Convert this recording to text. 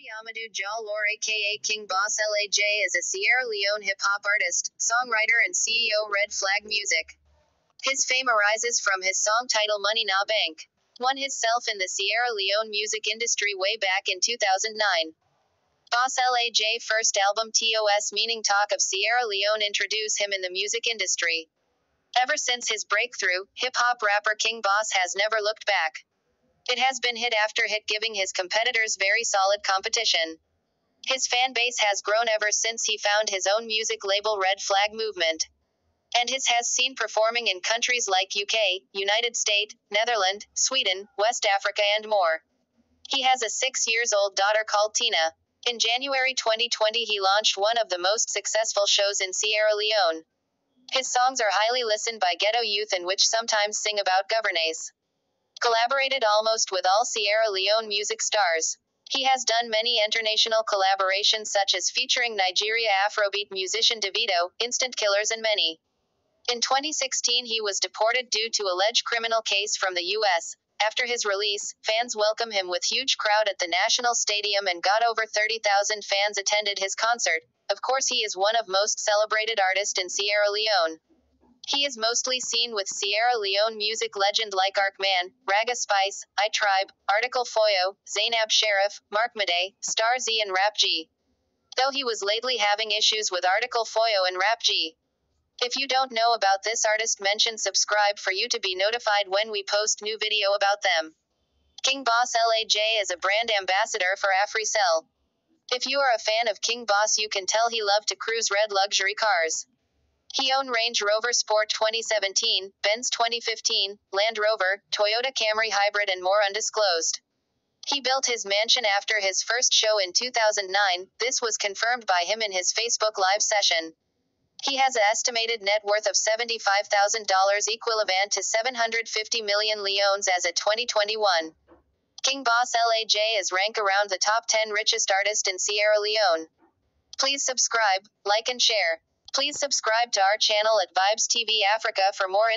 Alhaji Amadou aka King Boss LAJ is a Sierra Leone hip hop artist, songwriter and CEO Red Flag Music. His fame arises from his song title Money Na Bank. Won himself in the Sierra Leone music industry way back in 2009. Boss LAJ first album TOS meaning Talk of Sierra Leone introduce him in the music industry. Ever since his breakthrough, hip hop rapper King Boss has never looked back. It has been hit after hit, giving his competitors very solid competition. His fan base has grown ever since he found his own music label Red Flag Movement. And his has seen performing in countries like UK, United States, Netherlands, Sweden, West Africa, and more. He has a six years old daughter called Tina. In January 2020, he launched one of the most successful shows in Sierra Leone. His songs are highly listened by ghetto youth and which sometimes sing about governance. Collaborated almost with all Sierra Leone music stars. He has done many international collaborations such as featuring Nigeria Afrobeat musician Davido, Instant Killers and many. In 2016 he was deported due to alleged criminal case from the US. After his release, fans welcome him with huge crowd at the National Stadium and got over 30,000 fans attended his concert. Of course he is one of most celebrated artists in Sierra Leone. He is mostly seen with Sierra Leone music legend like Arkman, Raga Spice, I Tribe, Article Foyo, Zainab Sheriff, Mark Made, Star Z and Rap G. Though he was lately having issues with Article Foyo and Rap G. If you don't know about this artist mention subscribe for you to be notified when we post new video about them. King Boss LAJ is a brand ambassador for Africell. If you are a fan of King Boss you can tell he loved to cruise red luxury cars. He owned Range Rover Sport 2017, Benz 2015, Land Rover, Toyota Camry Hybrid, and more undisclosed. He built his mansion after his first show in 2009. This was confirmed by him in his Facebook Live session. He has an estimated net worth of $75,000 equivalent to 750 million leones as of 2021. King Boss LAJ is ranked around the top 10 richest artist in Sierra Leone. Please subscribe, like and share. Please subscribe to our channel at VIBEZ TV AFRICA for more